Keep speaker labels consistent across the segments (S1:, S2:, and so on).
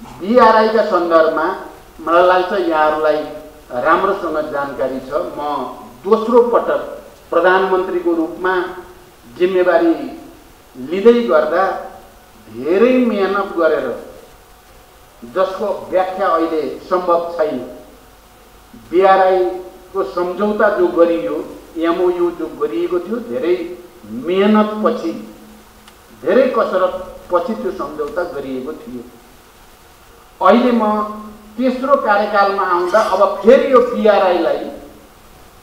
S1: बिआरआईका सन्दर्भमा मलाई लाग्छ यहाँहरूलाई राम्रोसँग जानकारी छ। म दोस्रो पटक प्रधानमन्त्रीको रूपमा जिम्मेवारी लिँदै गर्दा धेरै मेहनत गरेर जसको व्याख्या अहिले सम्भव छैन बिआरआईको सम्झौता जो गरियो एमओयु जो गरिएको थियो धेरै मेहनतपछि धेरै कसरतपछि त्यो सम्झौता गरिएको थियो। अहिले म तेस्रो कार्यकालमा आउँदा अब फेरि यो पिआरआईलाई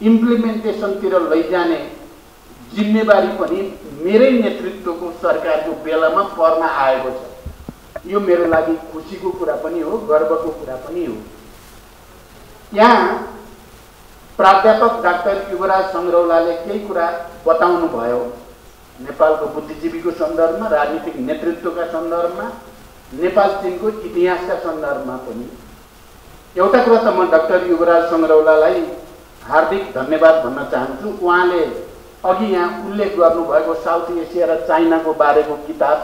S1: इम्प्लिमेन्टेसनतिर लैजाने जिम्मेवारी पनि मेरै नेतृत्वको सरकारको बेलामा पर्न आएको छ। यो मेरो लागि खुसीको कुरा पनि हो गर्वको कुरा पनि हो। यहाँ प्राध्यापक डाक्टर युवराज सङ्ग्रौलाले केही कुरा बताउनु भयो नेपालको बुद्धिजीवीको सन्दर्भमा राजनीतिक नेतृत्वका सन्दर्भमा नेपाल चिनको इतिहासका सन्दर्भमा पनि एउटा कुरा त म डाक्टर युवराज सङ्ग्रौलालाई हार्दिक धन्यवाद भन्न चाहन्छु। उहाँले अघि यहाँ उल्लेख गर्नुभएको साउथ एसिया र चाइनाको बारेको किताब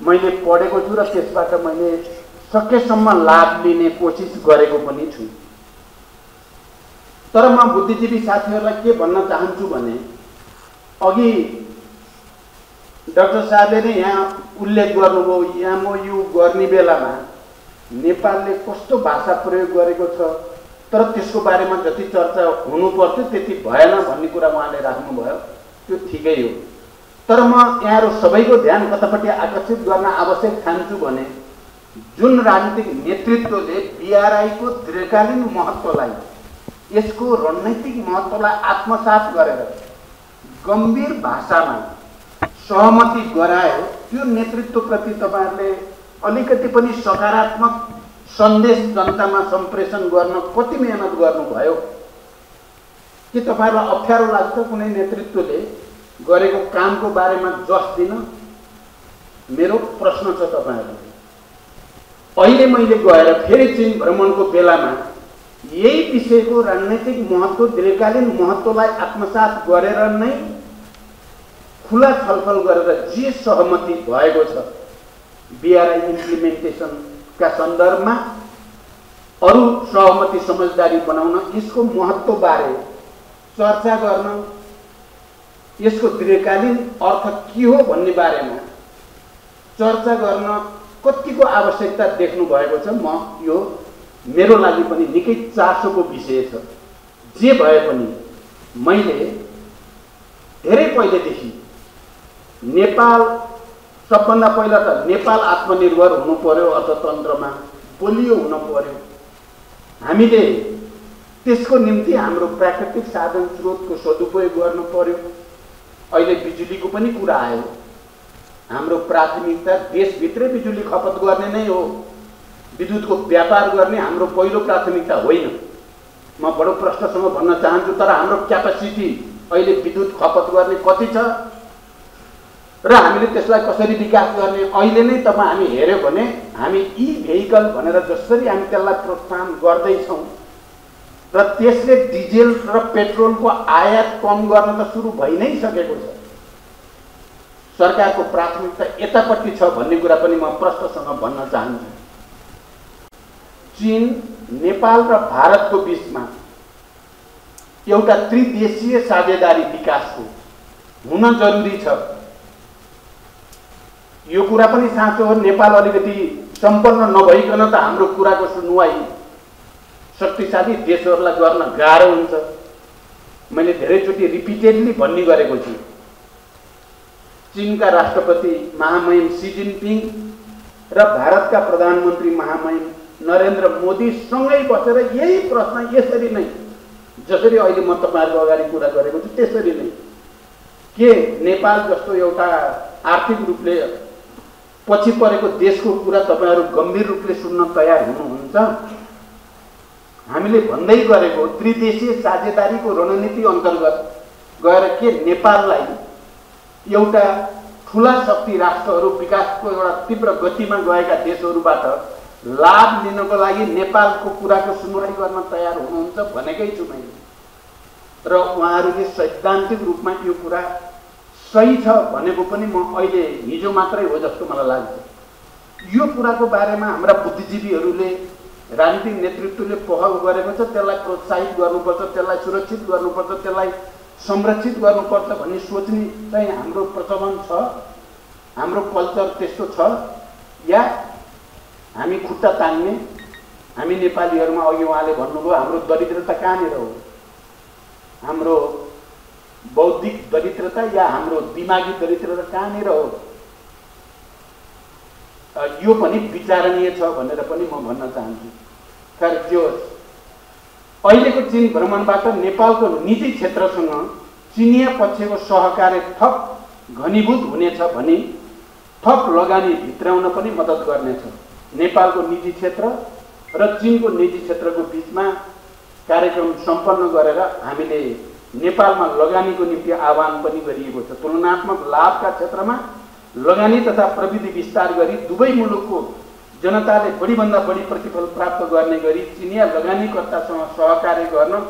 S1: मैले पढेको छु र त्यसबाट मैले सकेसम्म लाभ लिने कोसिस गरेको पनि छु। तर म बुद्धिजीवी साथीहरूलाई के भन्न चाहन्छु भने अघि डाक्टर साहबले नै यहाँ उल्लेख गर्नुभयो एमओयु गर्ने बेलामा नेपालले कस्तो भाषा प्रयोग गरेको छ तर त्यसको बारेमा जति चर्चा हुनुपर्थ्यो त्यति भएन भन्ने कुरा उहाँले राख्नुभयो त्यो ठिकै हो। तर म यहाँहरू सबैको ध्यान कतापट्टि आकर्षित गर्न आवश्यक ठान्छु भने जुन राजनीतिक नेतृत्वले बिआरआईको दीर्घकालीन महत्त्वलाई यसको रणनैतिक महत्त्वलाई आत्मसात गरेर गम्भीर भाषामा सहमति गरायो त्यो नेतृत्वप्रति तपाईँहरूले अलिकति पनि सकारात्मक सन्देश जनतामा सम्प्रेषण गर्न कति मेहनत गर्नुभयो? के तपाईँहरूलाई अप्ठ्यारो लाग्छ कुनै नेतृत्वले गरेको कामको बारेमा जस दिन? मेरो प्रश्न छ तपाईँहरूलाई। अहिले मैले गएर फेरि चिन भ्रमणको बेलामा यही विषयको राजनैतिक महत्त्व दीर्घकालीन महत्त्वलाई आत्मसात गरेर नै खुला छलफल गरेर जे सहमति भएको छ बिआरआई इम्प्लिमेन्टेसनका सन्दर्भमा अरू सहमति समझदारी बनाउन यसको महत्त्वबारे चर्चा गर्न यसको दीर्घकालीन अर्थ के हो भन्ने बारेमा चर्चा गर्न कतिको आवश्यकता देख्नु भएको छ। म यो मेरो लागि पनि निकै चासोको विषय छ। जे भए पनि मैले धेरै पहिलेदेखि नेपाल सबभन्दा पहिला त नेपाल आत्मनिर्भर हुनु पर्यो अर्थतन्त्रमा बलियो हुन पर्यो। हामीले त्यसको निम्ति हाम्रो प्राकृतिक साधन स्रोतको सदुपयोग गर्नु पर्यो। अहिले बिजुलीको पनि कुरा आयो। हाम्रो प्राथमिकता देशभित्रै बिजुली खपत गर्ने नै हो। विद्युतको व्यापार गर्ने हाम्रो पहिलो प्राथमिकता होइन। म बडो प्रश्नसँग भन्न चाहन्छु तर हाम्रो क्यापासिटी अहिले विद्युत खपत गर्ने कति छ? र हामीले त्यसलाई कसरी विकास गर्ने? अहिले नै तपाईँ हामी हेऱ्यौँ भने हामी यी भेहिकल भनेर जसरी हामी त्यसलाई प्रोत्साहन गर्दैछौँ र त्यसले डिजेल र पेट्रोलको आयात कम गर्न त सुरु भइ नै सकेको छ। सरकारको प्राथमिकता यतापट्टि छ भन्ने कुरा पनि म प्रश्नसँग भन्न चाहन्छु। चिन नेपाल र भारतको बिचमा एउटा त्रिदेशीय साझेदारी विकासको हुन जरुरी छ। यो कुरा पनि साँचो हो। नेपाल अलिकति सम्पन्न नभइकन त हाम्रो कुराको सुनवाई शक्तिशाली देशहरूलाई गर्न गाह्रो हुन्छ। मैले धेरैचोटि रिपिटेडली भन्ने गरेको छु। चिनका राष्ट्रपति महामहिम सी जिनपिङ र भारतका प्रधानमन्त्री महामहिम नरेन्द्र मोदीसँगै बसेर यही प्रश्न यसरी नै जसरी अहिले म तपाईँहरूको अगाडि कुरा गरेको छु त्यसरी नै। के नेपाल जस्तो एउटा आर्थिक रूपले पछि परेको देशको कुरा तपाईँहरू गम्भीर रूपले सुन्न तयार हुनुहुन्छ? हामीले भन्दै गरेको त्रिदेशीय साझेदारीको रणनीति अन्तर्गत गएर के नेपाललाई एउटा ठुला शक्ति राष्ट्रहरू विकासको एउटा तीव्र गतिमा गएका देशहरूबाट लाभ लिनको लागि नेपालको कुराको सुनवाई गर्न तयार हुनुहुन्छ भनेकै छु मैले। र उहाँहरूले सैद्धान्तिक रूपमा यो कुरा सही छ भनेको पनि म अहिले हिजो मात्रै हो जस्तो मलाई लाग्छ। यो कुराको बारेमा हाम्रा बुद्धिजीवीहरूले राजनीतिक नेतृत्वले पहल गरेको छ त्यसलाई प्रोत्साहित गर्नुपर्छ त्यसलाई सुरक्षित गर्नुपर्छ त्यसलाई संरक्षित गर्नुपर्छ भन्ने सोच्ने चाहिँ हाम्रो प्रचलन छ हाम्रो कल्चर त्यस्तो छ। या हामी खुट्टा तान्ने हामी नेपालीहरूमा अघि उहाँले भन्नुभयो हाम्रो दरिद्रता कहाँनिर हो? हाम्रो बौद्धिक दरिद्रता या हाम्रो दिमागी दरिद्रता कहाँनिर हो? यो पनि विचारणीय छ भनेर पनि म भन्न चाहन्छु। खैर त्यो अहिलेको चिन भ्रमणबाट नेपालको निजी क्षेत्रसँग चिनिया पक्षको सहकार्य थप घनीभूत हुनेछ भने थप लगानी भित्राउन पनि मद्दत गर्नेछ। नेपालको निजी क्षेत्र र चिनको निजी क्षेत्रको बिचमा कार्यक्रम सम्पन्न गरेर हामीले नेपालमा लगानीको निम्ति आह्वान पनि गरिएको छ। तुलनात्मक लाभका क्षेत्रमा लगानी तथा प्रविधि विस्तार गरी दुवै मुलुकको जनताले बढीभन्दा बढी प्रतिफल प्राप्त गर्ने गरी चिनिया लगानीकर्तासँग सहकार्य गर्न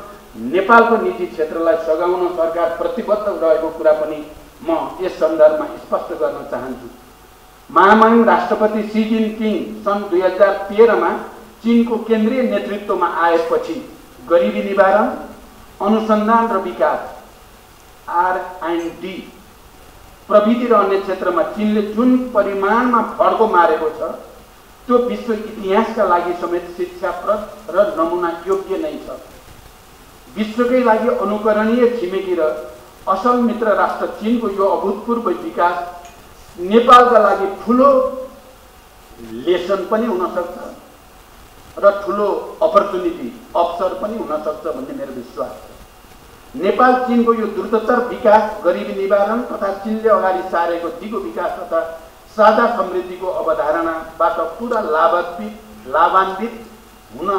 S1: नेपालको निजी क्षेत्रलाई सघाउन सरकार प्रतिबद्ध रहेको कुरा पनि म यस सन्दर्भमा स्पष्ट गर्न चाहन्छु। महामहिम राष्ट्रपति सी जिनपिङ सन् दुई हजार तेह्रमा चिनको केन्द्रीय नेतृत्वमा आएपछि गरिबी निवारण अनुसन्धान र विकास आरआइडी प्रविधि र अन्य क्षेत्रमा चिनले जुन परिमाणमा फड्को मारेको छ त्यो विश्व इतिहासका लागि समेत शिक्षाप्रद र नमुना योग्य नै छ। विश्वकै लागि अनुकरणीय छिमेकी र असल मित्र राष्ट्र चिनको यो अभूतपूर्व विकास नेपालका लागि ठुलो लेसन पनि हुनसक्छ र ठुलो अपर्च्युनिटी अवसर पनि हुनसक्छ भन्ने मेरो विश्वास छ। नेपाल चिनको यो द्रुततर विकास गरिबी निवारण तथा चिनले अगाडि सारेको दिगो विकास तथा साझा समृद्धिको अवधारणाबाट पुरा लाभान्वित लाभान्वित हुन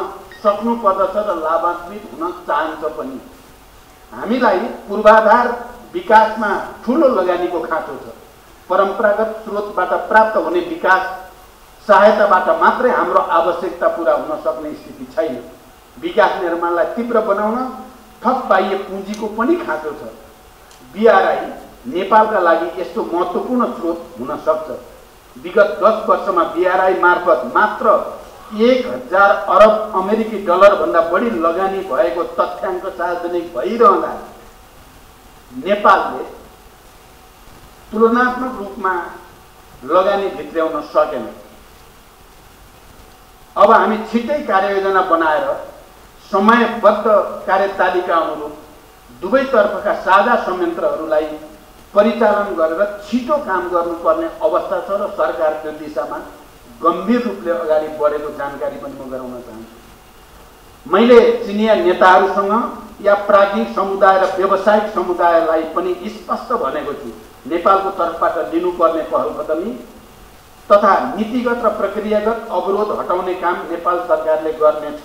S1: सक्नु पर्दछ र लाभान्वित हुन चाहन्छ पनि। हामीलाई पूर्वाधार विकासमा ठुलो लगानीको खाँचो छ। परम्परागत स्रोतबाट प्राप्त हुने विकास सहायताबाट मात्रै हाम्रो आवश्यकता पुरा हुन सक्ने स्थिति छैन। विकास निर्माणलाई तीव्र बनाउन थप बाह्य पुँजीको पनि खाँचो छ। बिआरआई नेपालका लागि यस्तो महत्त्वपूर्ण स्रोत हुन सक्छ। विगत दस वर्षमा बिआरआई मार्फत मात्र एक हजार अरब अमेरिकी डलरभन्दा बढी लगानी भएको तथ्याङ्क सार्वजनिक भइरहँदा नेपालले तुलनात्मक रूपमा लगानी भित्र्याउन सकेन। अब हामी छिट्टै कार्ययोजना बनाएर समयबद्ध कार्यतालिका अनुरूप दुवैतर्फका साझा संयन्त्रहरूलाई परिचालन गरेर छिटो काम गर्नुपर्ने अवस्था छ र सरकार त्यो दिशामा गम्भीर रूपले अगाडि बढेको जानकारी पनि म गराउन चाहन्छु। मैले चिनिया नेताहरूसँग या प्राज्ञिक समुदाय र व्यावसायिक समुदायलाई पनि स्पष्ट भनेको छु। नेपालको तर्फबाट लिनुपर्ने पहल कदमी तथा नीतिगत र प्रक्रियागत अवरोध हटाउने काम नेपाल सरकारले गर्नेछ।